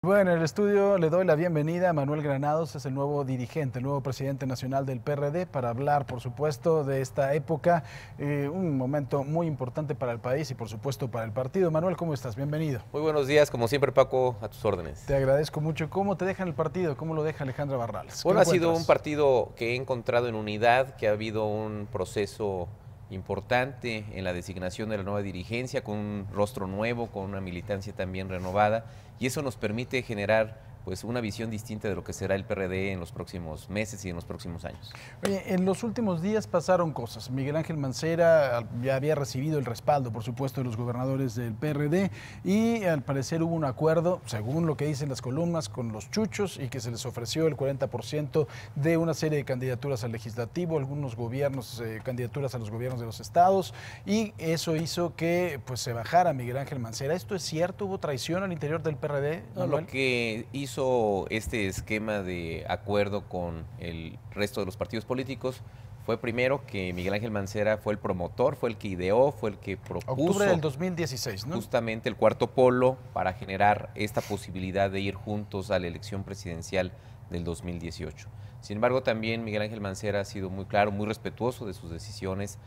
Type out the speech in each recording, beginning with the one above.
Bueno, en el estudio le doy la bienvenida a Manuel Granados, es el nuevo dirigente, el nuevo presidente nacional del PRD, para hablar, por supuesto, de esta época, eh, un momento muy importante para el país y, por supuesto, para el partido. Manuel, ¿cómo estás? Bienvenido. Muy buenos días, como siempre, Paco, a tus órdenes. Te agradezco mucho. ¿Cómo te deja el partido? ¿Cómo lo deja Alejandra Barrales? Bueno, ha sido un partido que he encontrado en unidad, que ha habido un proceso importante en la designación de la nueva dirigencia, con un rostro nuevo, con una militancia también renovada, y eso nos permite generar pues una visión distinta de lo que será el PRD en los próximos meses y en los próximos años. Oye, en los últimos días pasaron cosas. Miguel Ángel Mancera ya había recibido el respaldo, por supuesto, de los gobernadores del PRD y al parecer hubo un acuerdo, según lo que dicen las columnas, con los chuchos y que se les ofreció el 40% de una serie de candidaturas al legislativo, algunos gobiernos, eh, candidaturas a los gobiernos de los estados y eso hizo que pues se bajara Miguel Ángel Mancera. ¿Esto es cierto? ¿Hubo traición al interior del PRD? No, lo que hizo este esquema de acuerdo con el resto de los partidos políticos fue primero que Miguel Ángel Mancera fue el promotor, fue el que ideó, fue el que propuso. Octubre del 2016, ¿no? Justamente el cuarto polo para generar esta posibilidad de ir juntos a la elección presidencial del 2018. Sin embargo, también Miguel Ángel Mancera ha sido muy claro, muy respetuoso de sus decisiones,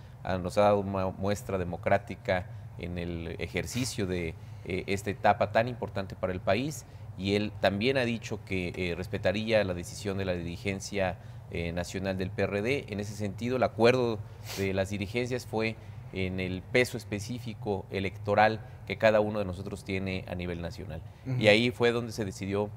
nos ha dado una muestra democrática en el ejercicio de eh, esta etapa tan importante para el país y él también ha dicho que eh, respetaría la decisión de la dirigencia eh, nacional del PRD. En ese sentido, el acuerdo de las dirigencias fue en el peso específico electoral que cada uno de nosotros tiene a nivel nacional. Y ahí fue donde se decidió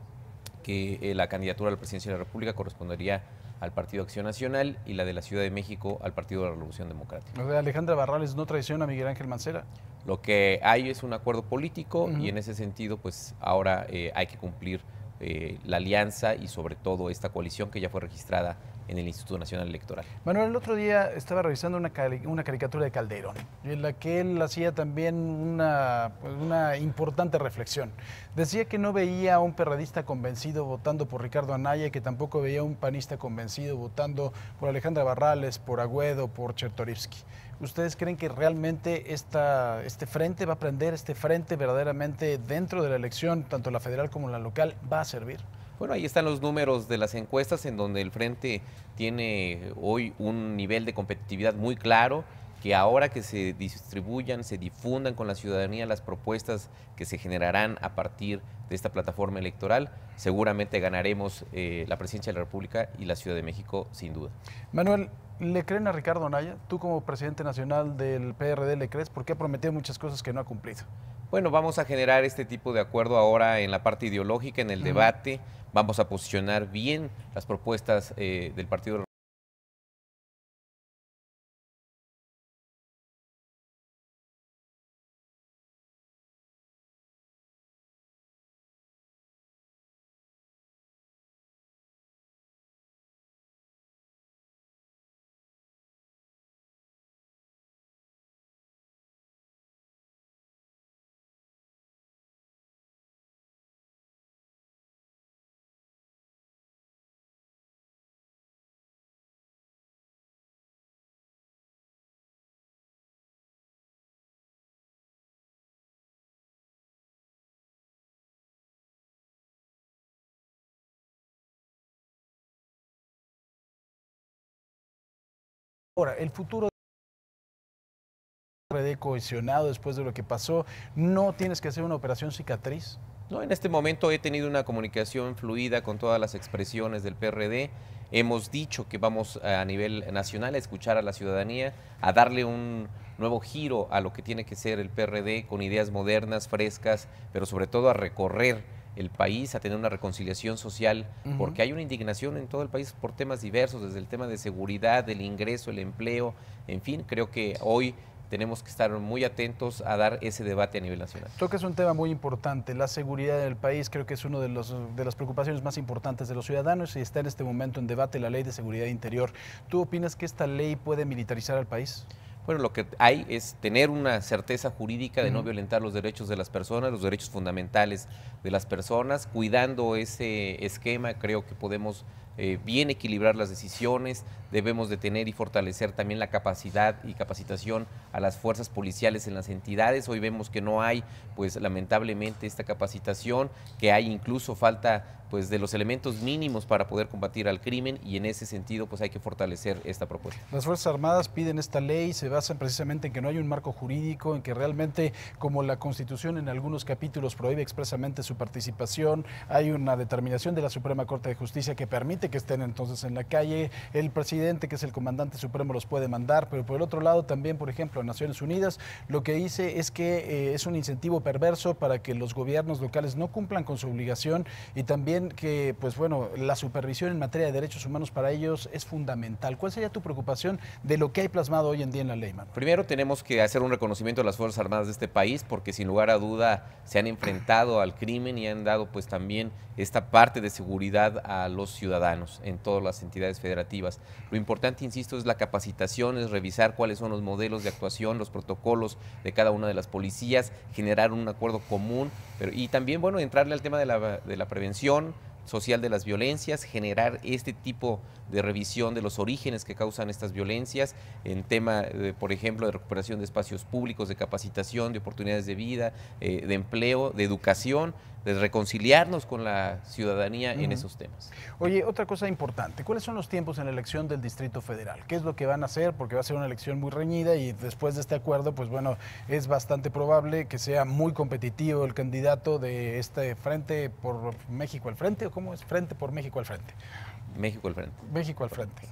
que eh, la candidatura a la presidencia de la República correspondería al Partido Acción Nacional y la de la Ciudad de México al Partido de la Revolución Democrática. Alejandra Barrales no traiciona a Miguel Ángel Mancera. Lo que hay es un acuerdo político y en ese sentido, pues ahora eh, hay que cumplir eh, la alianza y sobre todo esta coalición que ya fue registrada en el Instituto Nacional Electoral. Manuel, el otro día estaba revisando una, caricatura de Calderón, en la que él hacía también una, pues, importante reflexión. Decía que no veía a un perradista convencido votando por Ricardo Anaya que tampoco veía a un panista convencido votando por Alejandra Barrales, por Agüedo, por Chertorivsky. ¿Ustedes creen que realmente este frente va a prender, este frente verdaderamente dentro de la elección, tanto la federal como la local, va a servir? Bueno, ahí están los números de las encuestas en donde el Frente tiene hoy un nivel de competitividad muy claro, que ahora que se distribuyan, se difundan con la ciudadanía las propuestas que se generarán a partir de esta plataforma electoral, seguramente ganaremos eh, la presidencia de la República y la Ciudad de México sin duda. Manuel, ¿le creen a Ricardo Anaya? Tú como presidente nacional del PRD, ¿le crees? Porque ha prometido muchas cosas que no ha cumplido. Bueno, vamos a generar este tipo de acuerdo ahora en la parte ideológica, en el debate. Vamos a posicionar bien las propuestas eh, del Partido Ahora, el futuro de cohesionado después de lo que pasó, ¿no tienes que hacer una operación cicatriz? No, en este momento he tenido una comunicación fluida con todas las expresiones del PRD. Hemos dicho que vamos a nivel nacional a escuchar a la ciudadanía, a darle un nuevo giro a lo que tiene que ser el PRD con ideas modernas, frescas, pero sobre todo a recorrer el país a tener una reconciliación social, porque hay una indignación en todo el país por temas diversos, desde el tema de seguridad, del ingreso, el empleo, en fin, creo que hoy tenemos que estar muy atentos a dar ese debate a nivel nacional. que es un tema muy importante, la seguridad del país creo que es una de, de las preocupaciones más importantes de los ciudadanos y está en este momento en debate la ley de seguridad interior. ¿Tú opinas que esta ley puede militarizar al país? Bueno, lo que hay es tener una certeza jurídica de no violentar los derechos de las personas, los derechos fundamentales de las personas, cuidando ese esquema, creo que podemos eh, bien equilibrar las decisiones, debemos de tener y fortalecer también la capacidad y capacitación a las fuerzas policiales en las entidades. Hoy vemos que no hay, pues lamentablemente, esta capacitación, que hay incluso falta pues de los elementos mínimos para poder combatir al crimen y en ese sentido pues hay que fortalecer esta propuesta. Las Fuerzas Armadas piden esta ley, se basan precisamente en que no hay un marco jurídico, en que realmente como la Constitución en algunos capítulos prohíbe expresamente su participación, hay una determinación de la Suprema Corte de Justicia que permite que estén entonces en la calle, el presidente que es el comandante supremo los puede mandar, pero por el otro lado también, por ejemplo, Naciones Unidas lo que dice es que eh, es un incentivo perverso para que los gobiernos locales no cumplan con su obligación y también que, pues bueno, la supervisión en materia de derechos humanos para ellos es fundamental. ¿Cuál sería tu preocupación de lo que hay plasmado hoy en día en la ley, Primero tenemos que hacer un reconocimiento de las Fuerzas Armadas de este país porque sin lugar a duda se han enfrentado al crimen y han dado pues también esta parte de seguridad a los ciudadanos en todas las entidades federativas. Lo importante, insisto, es la capacitación, es revisar cuáles son los modelos de actuación, los protocolos de cada una de las policías, generar un acuerdo común pero, y también, bueno, entrarle al tema de la, de la prevención, social de las violencias, generar este tipo de revisión de los orígenes que causan estas violencias, en tema, de, por ejemplo, de recuperación de espacios públicos, de capacitación, de oportunidades de vida, eh, de empleo, de educación, de reconciliarnos con la ciudadanía en esos temas. Oye, otra cosa importante, ¿cuáles son los tiempos en la elección del Distrito Federal? ¿Qué es lo que van a hacer? Porque va a ser una elección muy reñida y después de este acuerdo, pues bueno, es bastante probable que sea muy competitivo el candidato de este frente por México al frente, o cómo es frente por México al frente. México al frente. México al frente.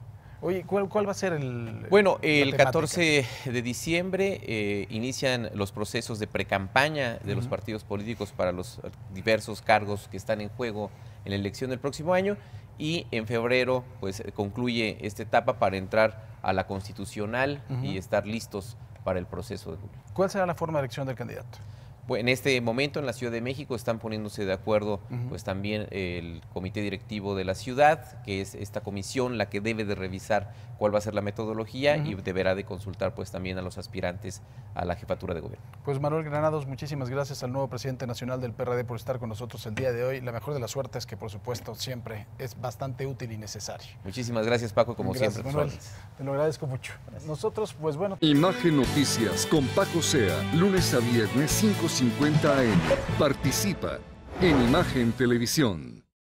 Oye, ¿cuál, ¿cuál, va a ser el... Bueno, el 14 de diciembre eh, inician los procesos de precampaña de los partidos políticos para los diversos cargos que están en juego en la elección del próximo año y en febrero pues concluye esta etapa para entrar a la constitucional y estar listos para el proceso de julio. ¿Cuál será la forma de elección del candidato? En este momento en la Ciudad de México están poniéndose de acuerdo pues también el comité directivo de la ciudad, que es esta comisión la que debe de revisar cuál va a ser la metodología y deberá de consultar pues también a los aspirantes a la jefatura de gobierno. Pues Manuel Granados, muchísimas gracias al nuevo presidente nacional del PRD por estar con nosotros el día de hoy. La mejor de las suertes que por supuesto siempre es bastante útil y necesario. Muchísimas gracias Paco, como siempre. Manuel, te lo agradezco mucho. Nosotros pues bueno. Imagen Noticias con Paco Sea, lunes a viernes 5 50 AM. Participa en Imagen Televisión.